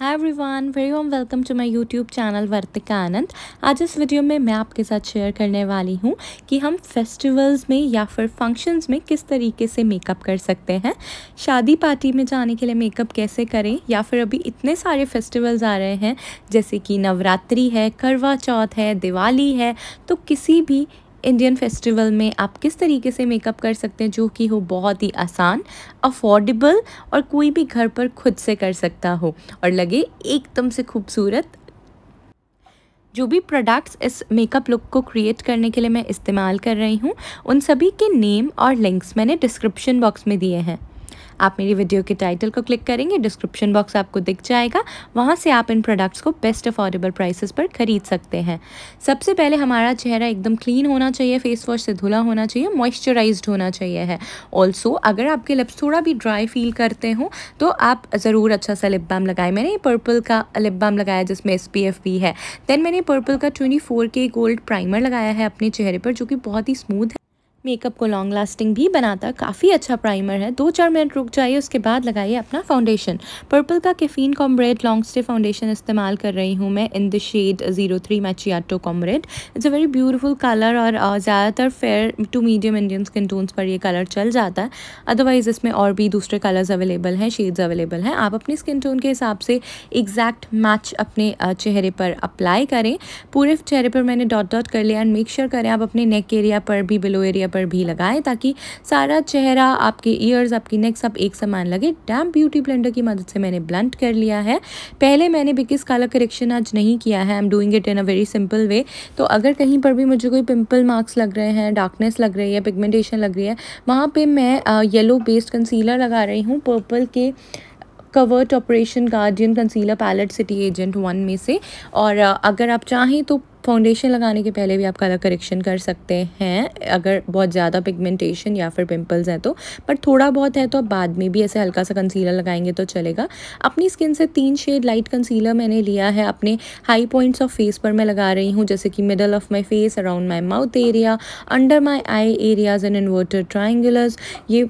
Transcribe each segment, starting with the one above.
Hi everyone very warm welcome to my YouTube channel Vartika Anand आज इस video में मैं आपके साथ शेयर करने वाली हूँ कि हम फेस्टिवल्स में या फिर फ़ंक्शंस में किस तरीके से मेकअप कर सकते हैं। शादी पार्टी में जाने के लिए मेकअप कैसे करें या फिर अभी इतने सारे फेस्टिवल्स आ रहे हैं, जैसे कि नवरात्रि है, करवा चौथ है, दिवाली है तो किसी भी इंडियन फेस्टिवल में आप किस तरीके से मेकअप कर सकते हैं जो कि हो बहुत ही आसान अफोर्डेबल और कोई भी घर पर खुद से कर सकता हो और लगे एकदम से खूबसूरत। जो भी प्रोडक्ट्स इस मेकअप लुक को क्रिएट करने के लिए मैं इस्तेमाल कर रही हूँ, उन सभी के नेम और लिंक्स मैंने डिस्क्रिप्शन बॉक्स में दिए हैं। आप मेरी वीडियो के टाइटल को क्लिक करेंगे डिस्क्रिप्शन बॉक्स आपको दिख जाएगा। वहाँ से आप इन प्रोडक्ट्स को बेस्ट अफोर्डेबल प्राइसेस पर खरीद सकते हैं। सबसे पहले हमारा चेहरा एकदम क्लीन होना चाहिए फेस वॉश से धुला होना चाहिए मॉइस्चराइज होना चाहिए है। ऑल्सो अगर आपके लिप्स थोड़ा भी ड्राई फील करते हो तो आप ज़रूर अच्छा सा लिप बाम लगाए। मैंने पर्पल का लिप बाम लगाया जिसमें एसपीएफ भी है। देन मैंने पर्पल का twenty four K gold primer लगाया है अपने चेहरे पर, जो कि बहुत ही स्मूथ है। मेकअप को लॉन्ग लास्टिंग भी बनाता, काफ़ी अच्छा प्राइमर है। दो चार मिनट रुक जाइए, उसके बाद लगाइए अपना फाउंडेशन पर्पल का caffeine combrewed long stay foundation इस्तेमाल कर रही हूँ मैं in the shade zero three macchiato combrewed it's a very beautiful colour और ज़्यादातर fair to medium Indian skin tones पर ये कलर चल जाता है। अदरवाइज़ इसमें और भी दूसरे कलर्स अवेलेबल हैं शेड्स अवेलेबल हैं। आप अपनी स्किन टोन के हिसाब से एग्जैक्ट मैच अपने चेहरे पर अप्लाई करें। पूरे चेहरे पर मैंने डॉट डॉट कर लिया एंड मेक श्योर करें आप अपने नेक एरिया पर भी बिलो एरिया पर भी लगाएँ ताकि सारा चेहरा, आपके ईयर्स आपकी नेक सब एक समान लगे। डैम ब्यूटी ब्लेंडर की मदद से मैंने ब्लंट कर लिया है। पहले मैंने बिकिस कलर करेक्शन आज नहीं किया है। I am doing it in a very simple way तो अगर कहीं पर भी मुझे कोई पिंपल मार्क्स लग रहे हैं डार्कनेस लग रही है पिगमेंटेशन लग रही है, वहाँ पर मैं येलो बेस्ड कंसीलर लगा रही हूँ। पर्पल के covert operation guardian concealer palette city agent one में से। और अगर आप चाहें तो फाउंडेशन लगाने के पहले भी आप कलर करेक्शन कर सकते हैं, अगर बहुत ज़्यादा पिगमेंटेशन या फिर पिंपल्स हैं तो। बट थोड़ा बहुत है तो आप बाद में भी ऐसे हल्का सा कंसीलर लगाएँगे तो चलेगा। अपनी स्किन से तीन शेड लाइट कंसीलर मैंने लिया है, अपने हाई पॉइंट्स ऑफ़ फेस पर मैं लगा रही हूँ, जैसे कि middle of my face around my mouth area under my eye areas and inverted ये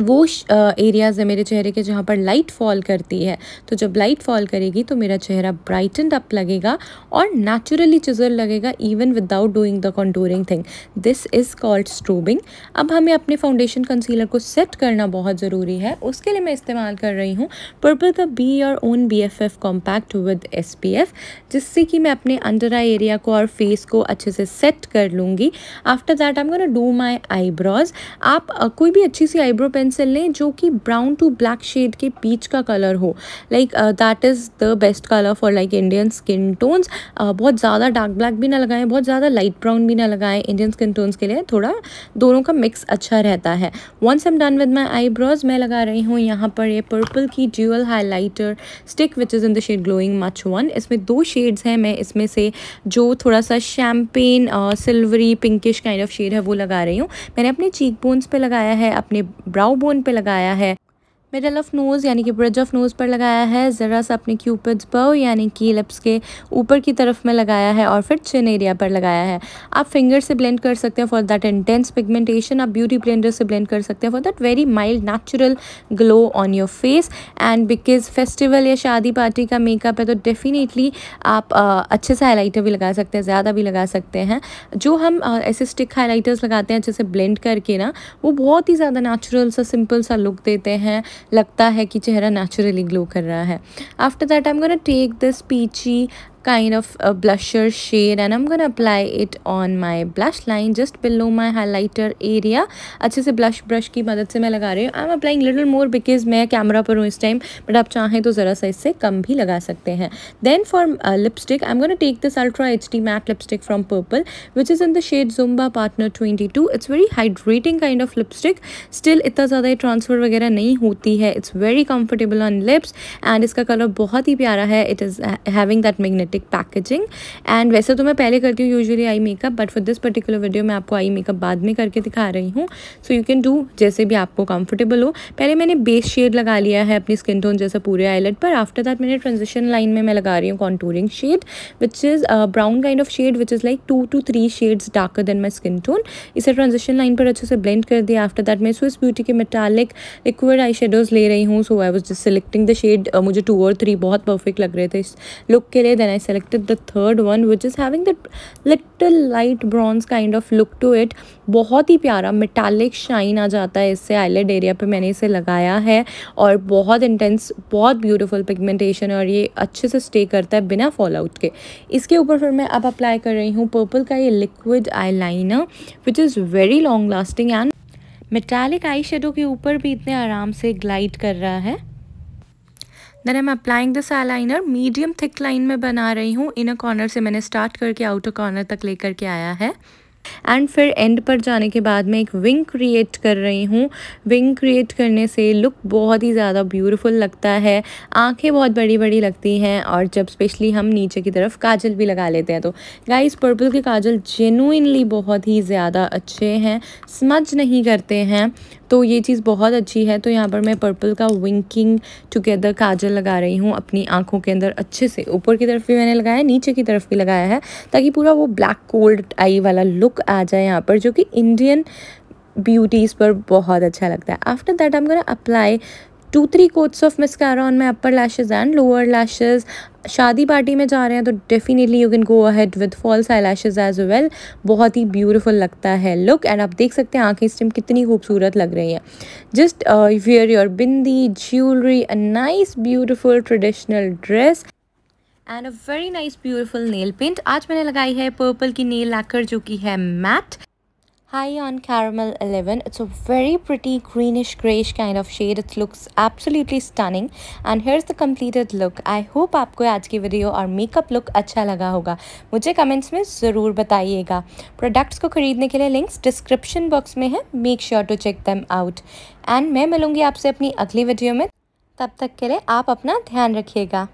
वो एरियाज़ है मेरे चेहरे के जहाँ पर लाइट फॉल करती है। तो जब लाइट फॉल करेगी तो मेरा चेहरा ब्राइटन अप लगेगा और नेचुरली चिजल लगेगा even without doing the contouring thing this is called strobing अब हमें अपने फाउंडेशन कंसीलर को सेट करना बहुत ज़रूरी है। उसके लिए मैं इस्तेमाल कर रही हूँ पर्पल का बी और own B F F compact with S P F जिससे कि मैं अपने अंडर आई एरिया को और फेस को अच्छे से सेट कर लूँगी। After that I am gonna do my eyebrows आप कोई भी अच्छी सी आईब्रो पेन पेंसिल लें जो कि ब्राउन टू ब्लैक शेड के बीच का कलर हो। Like that is the best colour for like Indian skin tones बहुत ज़्यादा डार्क ब्लैक भी ना लगाएँ, बहुत ज़्यादा लाइट ब्राउन भी ना लगाएँ इंडियन स्किन टोन्स के लिए। थोड़ा दोनों का मिक्स अच्छा रहता है। Once am done with my eyebrows मैं लगा रही हूँ यहाँ पर ये पर्पल की dual highlighter stick which is in the shade glowing much one इसमें दो शेड्स हैं, मैं इसमें से जो थोड़ा सा champagne silvery pinkish kind of shade है, वो लगा रही हूँ। मैंने अपने चीक बोन्स पे लगाया है, अपने ब्राउ बोन पे लगाया है। मिडल ऑफ़ नोज़ यानी कि ब्रिज ऑफ़ नोज़ पर लगाया है। ज़रा सा अपने क्यूपिड्स बव यानी कि लिप्स के ऊपर की तरफ़ में लगाया है और फिर चिन एरिया पर लगाया है। आप फिंगर से ब्लेंड कर सकते हैं फॉर दैट इंटेंस पिगमेंटेशन आप ब्यूटी ब्लेंडर से ब्लेंड कर सकते हैं for that very mild natural glow on your face and because festival या शादी पार्टी का मेकअप है तो डेफिनेटली आप आ, अच्छे से हाईलाइटर भी लगा सकते हैं ज़्यादा भी लगा सकते हैं। जो हम ऐसे स्टिक हाईलाइटर्स लगाते हैं अच्छे से ब्लेंड करके ना वो बहुत ही ज़्यादा नेचुरल सा सिंपल सा लुक देते हैं। लगता है कि चेहरा नेचुरली ग्लो कर रहा है. After that I am gonna take this peachy kind of a blusher shade and I'm gonna apply it on my blush line just below my highlighter area अच्छे से blush brush की मदद से मैं लगा रही हूँ I'm applying little more because मैं कैमरा पर हूँ इस टाइम बट आप चाहें तो ज़रा सा इससे कम भी लगा सकते हैं then for uh, lipstick I'm gonna take this ultra HD matte lipstick from purple which is in the shade Zumba Partner 22 it's very hydrating kind of lipstick still इतना ज़्यादा ट्रांसफ़र वगैरह नहीं होती है it's very comfortable on lips and इसका colour बहुत ही प्यारा है it is having that magnetic cosmetic packaging and वैसे तो मैं पहले करती हूँ usually eye makeup but for this particular video मैं आपको आई मेकअप बाद में करके दिखा रही हूँ. सो यू कैन डू जैसे भी आपको कंफर्टेबल हो. पहले मैंने बेस शेड लगा लिया है अपनी स्किन टोन जैसा पूरे आईलेट पर. आफ्टर दैट मैंने ट्रांजिशन लाइन में मैं लगा रही हूँ contouring shade which is brown kind of shade which is like two two three shades darker than my skin tone इसे ट्रांजिशन लाइन पर अच्छे से ब्लेंड कर दिया. आफ्टर दैट मैं स्विस ब्यूटी के मेटालिक लिक्विड आई ले रही हूँ. So I was just selecting the shade मुझे टू और थ्री बहुत परफेक्ट लग रहे थे इस लुक के लिए. Then selected the third one which is having the little light bronze kind of look to it बहुत ही प्यारा मेटालिक शाइन आ जाता है इससे आईलेट एरिया पे मैंने इसे लगाया है और बहुत इंटेंस बहुत ब्यूटीफुल पिगमेंटेशन और ये अच्छे से स्टे करता है बिना फॉल आउट के। इसके ऊपर फिर मैं अब अप्लाई कर रही हूँ पर्पल का ये liquid eye liner which is very long lasting and metallic eye shadow के ऊपर भी इतने आराम से ग्लाइड कर रहा है। Then I am applying this eye liner medium thick line में बना रही हूँ। इनर कॉर्नर से मैंने स्टार्ट करके आउटर कॉर्नर तक लेकर के आया है। एंड फिर एंड पर जाने के बाद मैं एक विंग क्रिएट कर रही हूँ। विंग क्रिएट करने से लुक बहुत ही ज़्यादा ब्यूटीफुल लगता है। आँखें बहुत बड़ी बड़ी लगती हैं और जब स्पेशली हम नीचे की तरफ़ काजल भी लगा लेते हैं तो गाइस पर्पल के काजल जेनुइनली बहुत ही ज़्यादा अच्छे हैं। स्मज नहीं करते हैं। तो ये चीज़ बहुत अच्छी है। तो यहाँ पर मैं पर्पल का विंकिंग टुगेदर काजल लगा रही हूँ अपनी आँखों के अंदर अच्छे से। ऊपर की तरफ़ भी मैंने लगाया, नीचे की तरफ़ भी लगाया है, ताकि पूरा वो ब्लैक कोल्ड आई वाला लुक आ जाए यहाँ पर, जो कि इंडियन ब्यूटीज़ पर बहुत अच्छा लगता है। After that I am gonna apply two three coats of mascara on my upper lashes and lower lashes शादी पार्टी में जा रहे हैं तो definitely you can go ahead with false eye lashes as well बहुत ही ब्यूटीफुल लगता है लुक एंड आप देख सकते हैं आँखें इस टाइम कितनी खूबसूरत लग रही हैं। Just wear your bindi jewellery a nice beautiful traditional dress and a very nice beautiful nail paint आज मैंने लगाई है पर्पल की नेल लैकर जो कि है matte High on Caramel 11. It's a very pretty greenish grayish kind of shade. It looks absolutely stunning. And here's the completed look. I hope आपको आज की वीडियो और मेकअप लुक अच्छा लगा होगा मुझे कमेंट्स में ज़रूर बताइएगा प्रोडक्ट्स को खरीदने के लिए लिंक्स डिस्क्रिप्शन बॉक्स में है make sure to check them out and मैं मिलूँगी आपसे अपनी अगली वीडियो में तब तक के लिए आप अपना ध्यान रखिएगा